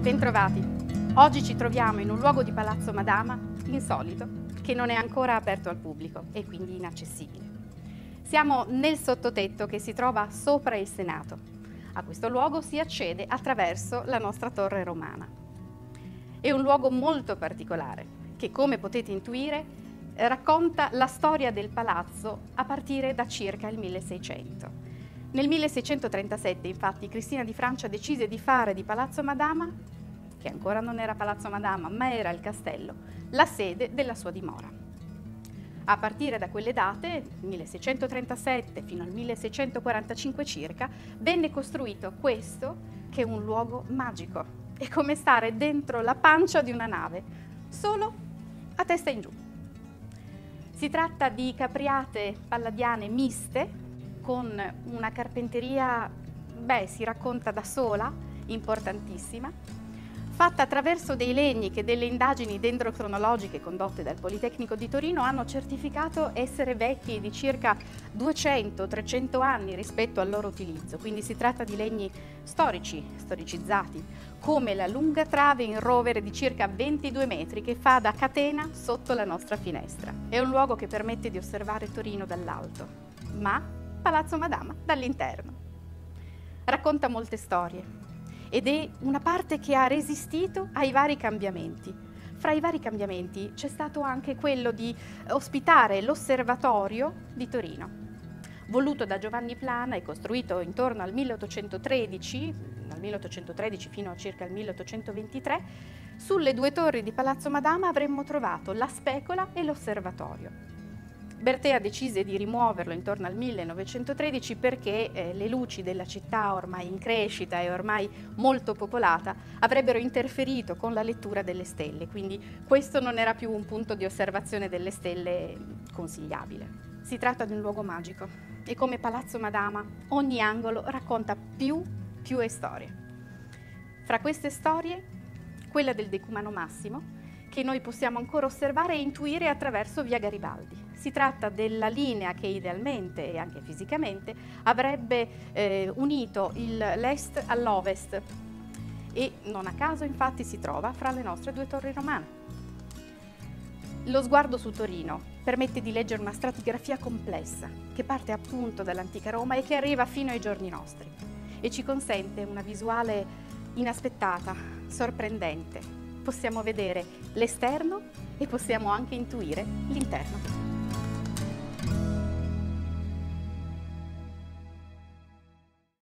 Bentrovati. Oggi ci troviamo in un luogo di Palazzo Madama insolito, che non è ancora aperto al pubblico e quindi inaccessibile. Siamo nel sottotetto che si trova sopra il Senato. A questo luogo si accede attraverso la nostra torre romana. È un luogo molto particolare che, come potete intuire, racconta la storia del palazzo a partire da circa il 1600. Nel 1637, infatti, Cristina di Francia decise di fare di Palazzo Madama, che ancora non era Palazzo Madama, ma era il castello, la sede della sua dimora. A partire da quelle date, 1637 fino al 1645 circa, venne costruito questo, che è un luogo magico. È come stare dentro la pancia di una nave, solo a testa in giù. Si tratta di capriate palladiane miste, con una carpenteria, beh, si racconta da sola, importantissima, fatta attraverso dei legni che delle indagini dendrocronologiche condotte dal Politecnico di Torino hanno certificato essere vecchi di circa 200-300 anni rispetto al loro utilizzo, quindi si tratta di legni storici, storicizzati, come la lunga trave in rovere di circa 22 metri che fa da catena sotto la nostra finestra. È un luogo che permette di osservare Torino dall'alto, ma Palazzo Madama dall'interno. Racconta molte storie ed è una parte che ha resistito ai vari cambiamenti. Fra i vari cambiamenti c'è stato anche quello di ospitare l'osservatorio di Torino. Voluto da Giovanni Plana e costruito intorno al 1813, dal 1813 fino a circa il 1823, sulle due torri di Palazzo Madama avremmo trovato la specola e l'osservatorio. Bertea decise di rimuoverlo intorno al 1913 perché eh, le luci della città ormai in crescita e ormai molto popolata avrebbero interferito con la lettura delle stelle, quindi questo non era più un punto di osservazione delle stelle consigliabile. Si tratta di un luogo magico e come Palazzo Madama ogni angolo racconta più, più storie. Fra queste storie, quella del decumano massimo, che noi possiamo ancora osservare e intuire attraverso via Garibaldi. Si tratta della linea che idealmente e anche fisicamente avrebbe eh, unito l'est all'ovest e non a caso infatti si trova fra le nostre due torri romane. Lo sguardo su Torino permette di leggere una stratigrafia complessa che parte appunto dall'antica Roma e che arriva fino ai giorni nostri e ci consente una visuale inaspettata, sorprendente, possiamo vedere l'esterno e possiamo anche intuire l'interno.